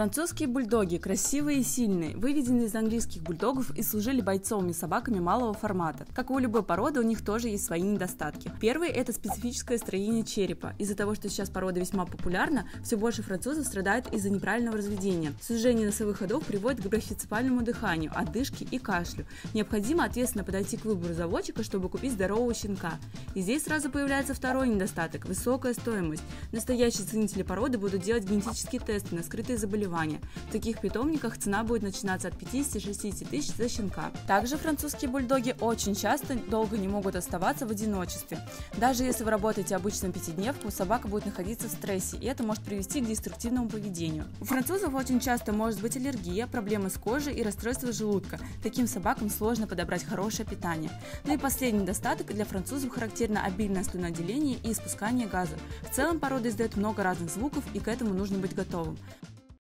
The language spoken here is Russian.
Французские бульдоги красивые и сильные, выведены из английских бульдогов и служили бойцовыми собаками малого формата. Как у любой породы, у них тоже есть свои недостатки. Первый – это специфическое строение черепа. Из-за того, что сейчас порода весьма популярна, все больше французов страдают из-за неправильного разведения. Сужение носовых ходов приводит к брахицепальному дыханию, отдышке и кашлю. Необходимо ответственно подойти к выбору заводчика, чтобы купить здорового щенка. И здесь сразу появляется второй недостаток – высокая стоимость. Настоящие ценители породы будут делать генетические тесты на скрытые заболевания заболевания. В таких питомниках цена будет начинаться от 50-60 тысяч за щенка. Также французские бульдоги очень часто долго не могут оставаться в одиночестве. Даже если вы работаете обычную пятидневку, собака будет находиться в стрессе, и это может привести к деструктивному поведению. У французов очень часто может быть аллергия, проблемы с кожей и расстройство желудка. Таким собакам сложно подобрать хорошее питание. Ну и последний недостаток для французов характерно обильное слюноотделение и испускание газа. В целом порода издает много разных звуков, и к этому нужно быть готовым.